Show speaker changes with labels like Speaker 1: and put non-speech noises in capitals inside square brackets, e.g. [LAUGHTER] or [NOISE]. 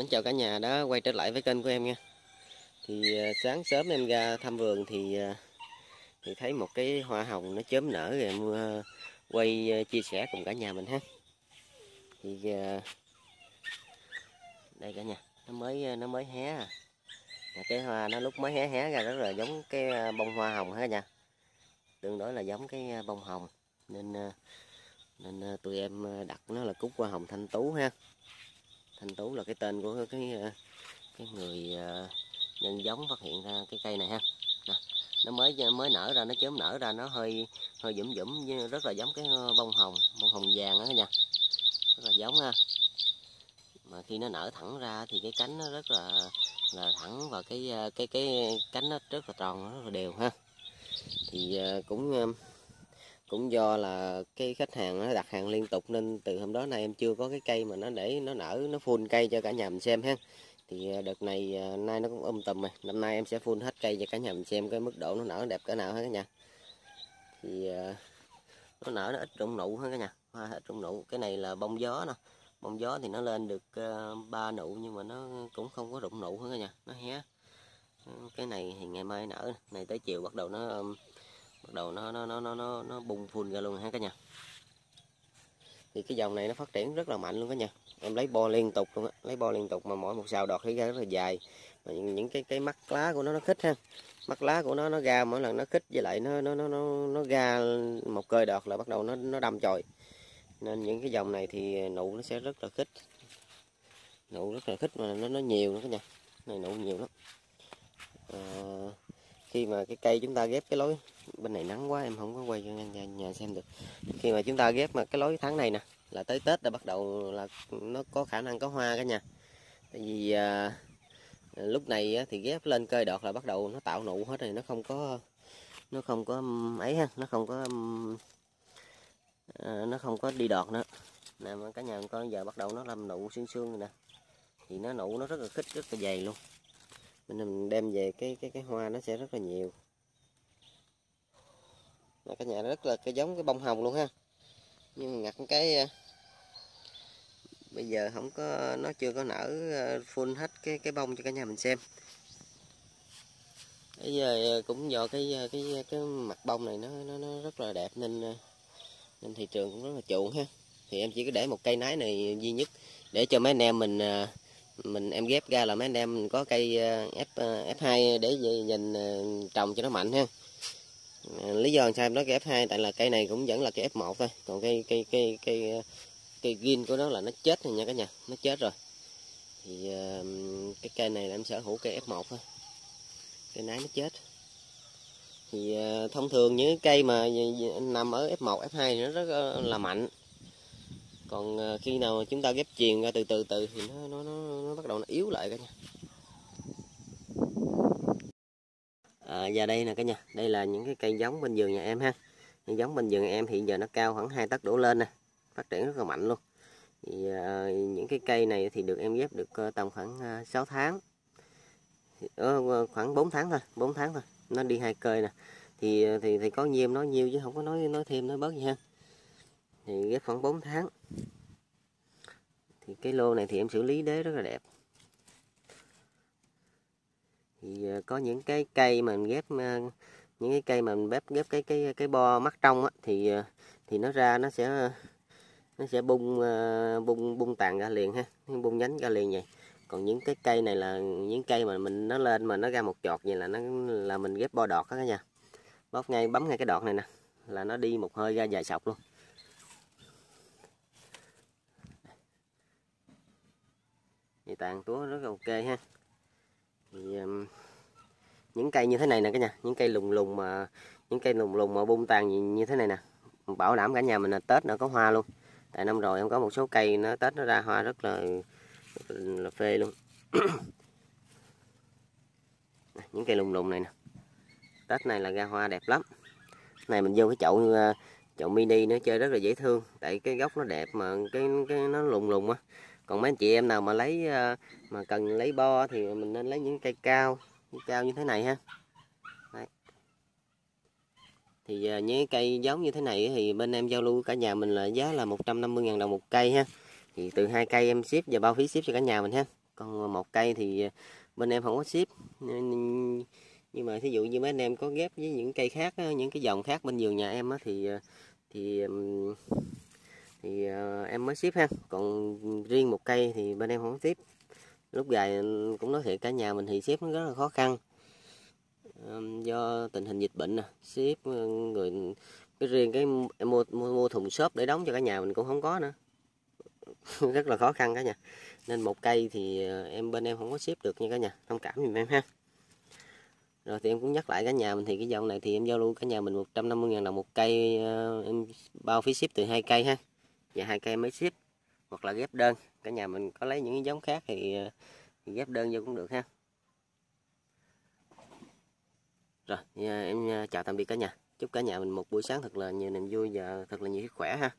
Speaker 1: mến chào cả nhà đã quay trở lại với kênh của em nha thì à, sáng sớm em ra thăm vườn thì à, thì thấy một cái hoa hồng nó chớm nở rồi em à, quay chia sẻ cùng cả nhà mình ha thì đây cả nhà, nó mới nó mới hé à. Cái hoa nó lúc mới hé hé ra rất là giống cái bông hoa hồng ha nha. tương đối là giống cái bông hồng nên nên tụi em đặt nó là cúc hoa hồng thanh tú ha thanh tú là cái tên của cái cái người à, nhân giống phát hiện ra cái cây này ha. Nè, nó mới mới nở ra nó chớm nở ra nó hơi hơi dũm dũm rất là giống cái ờ, bông hồng bông hồng vàng đó nha. Rất là giống ha. Mà khi nó nở thẳng ra thì cái cánh nó rất là là thẳng và cái à, cái cái cánh nó rất là tròn rất là đều ha. Thì à, cũng cũng do là cái khách hàng nó đặt hàng liên tục nên từ hôm đó nay em chưa có cái cây mà nó để, nó nở, nó phun cây cho cả nhà mình xem ha. Thì à, đợt này à, nay nó cũng um tùm rồi. Năm nay em sẽ phun hết cây cho cả nhà mình xem cái mức độ nó nở đẹp cỡ nào ha cả nhà. Thì à, nó nở nó ít rụng nụ ha cả nhà. Hoa ít rụng nụ. Cái này là bông gió nè. Bông gió thì nó lên được ba nụ nhưng mà nó cũng không có rụng nụ ha cả nhà. Nó hé. Cái này thì ngày mai nở. Này tới chiều bắt đầu nó um, bắt đầu nó nó nó nó nó, nó bung phun ra luôn ha cả nhà. Thì cái dòng này nó phát triển rất là mạnh luôn cả nhà. Em lấy bo liên tục luôn á lấy bo liên tục mà mỗi một sào đọt thấy ra rất là dài. Và những, những cái cái mắt lá của nó nó khích ha. Mắt lá của nó nó ra mỗi lần nó khích với lại nó nó nó nó, nó ra một cơi đọt là bắt đầu nó nó đâm chồi. Nên những cái dòng này thì nụ nó sẽ rất là khích nụ rất là khích mà nó nó nhiều nữa cả nhà. Này nụ nhiều lắm. À, khi mà cái cây chúng ta ghép cái lối bên này nắng quá em không có quay cho nhà, nhà xem được. Khi mà chúng ta ghép mà cái lối tháng này nè là tới tết là bắt đầu là nó có khả năng có hoa cả nhà. Tại vì à, lúc này á, thì ghép lên cây đọt là bắt đầu nó tạo nụ hết rồi nó không có nó không có ấy ha nó không có à, nó không có đi đọt nữa. Nè mà cả nhà con giờ bắt đầu nó làm nụ xương xương rồi nè thì nó nụ nó rất là khích rất là dày luôn. Mình đem về cái cái cái hoa nó sẽ rất là nhiều. Dạ, nè, cả nhà nó rất là cái giống cái bông hồng luôn ha. Nhưng ngặt cái ờ, bây giờ không có nó chưa có nở ờ, full hết cái cái bông cho cả nhà mình xem. Bây giờ ờ, cũng do cái cái cái mặt bông này nó nó, nó rất là đẹp nên nên thị trường cũng rất là chuộng ha. Thì em chỉ có để một cây nái này duy nhất để cho mấy anh em mình mình em ghép ra là mấy anh em mình có cây F F2 để về nhìn trồng cho nó mạnh ha lý do làm sao em nói cái F2 tại là cây này cũng vẫn là cái F1 thôi. Còn cây cây cây cây ờ, cây gin của nó là nó chết rồi nha cả nhà nó chết rồi. Thì ờ, cái cây này là em sở hữu cây F1 thôi. Cây nái nó chết. Thì ờ, thông thường những cây mà nằm ở F1 F2 thì nó rất ờ, là mạnh. Còn khi nào chúng ta ghép truyền ra từ từ từ thì nó nó nó, nó bắt đầu nó yếu lại cả nhà. À, và đây nè cả nhà, đây là những cái cây giống bên vườn nhà em ha. Những giống bên vườn em hiện giờ nó cao khoảng 2 tấc đổ lên nè, phát triển rất là mạnh luôn. Thì à, những cái cây này thì được em ghép được ờ, tầm khoảng à, 6 tháng. Thì, khoảng 4 tháng thôi, 4 tháng thôi. Nó đi hai cơi nè. Thì thì thì có nhiêu nói nhiêu chứ không có nói nói thêm nói bớt gì ha. Thì ghép khoảng 4 tháng. Thì cái lô này thì em xử lý đế rất là đẹp thì à, có những cái cây mà mình ghép à, những cái cây mà mình ghép ghép cái cái cái bo mắt trong á, thì à, thì nó ra nó sẽ nó sẽ bung bung bung tàn ra liền ha, bung nhánh ra liền vậy. Còn những cái cây này là những cây mà mình, nó lên mà nó ra một chọt vậy là nó, là mình ghép bo đọt đó cả nhà. Bóp ngay, bấm ngay cái đọt này nè, là nó đi một hơi ra dài sọc luôn. Thì tàn túa rất là ok ha thì những cây như thế này nè cả nhà những cây lùng lùng mà những cây lùng lùng mà bung tàn như, như thế này nè bảo đảm cả nhà mình là tết nó có hoa luôn. Tại năm rồi em có một số cây nó tết nó ra hoa rất là là phê luôn. [COUGHS] Những cây lùng lùng này nè tết này là ra hoa đẹp lắm. Này mình vô cái chậu ờ, chậu mini nó chơi rất là dễ thương tại cái gốc nó đẹp mà cái cái nó lùng lùng á còn mấy anh chị em nào mà lấy ờ, mà cần lấy bo thì mình nên lấy những cây cao cây cao như thế này ha. Đấy. thì ờ, những cây giống như thế này thì bên em giao lưu cả nhà mình là giá là 150.000 đồng một cây ha. Thì từ hai cây em ship và bao phí ship cho cả nhà mình ha. Còn một cây thì bên em không có ship. Nhưng mà thí dụ như mấy anh em có ghép với những cây khác những cái dòng khác bên vườn nhà em thì ờ, thì thì ờ, em mới ship ha. Còn riêng một cây thì bên em không tiếp lúc dài cũng nói thiệt cả nhà mình thì ship nó rất là khó khăn. Do tình hình dịch bệnh nè ship ờ, người cái riêng cái em mua, mua mua thùng xốp để đóng cho cả nhà mình cũng không có nữa. [LAUGHS] Rất là khó khăn cả nhà. Nên một cây thì ờ, em bên em không có ship được nha cả nhà. Thông cảm giùm em ha. Rồi thì em cũng nhắc lại cả nhà mình thì cái dòng này thì em giao lưu cả nhà mình 150.000 đồng một cây em bao phí ship từ hai cây ha và hai cây mới ship hoặc là ghép đơn. Cả nhà mình có lấy những cái giống khác thì, thì ghép đơn vô cũng được ha. Rồi em à, chào tạm biệt cả nhà. Chúc cả nhà mình một buổi sáng thật là nhiều niềm vui và thật là nhiều sức khỏe ha.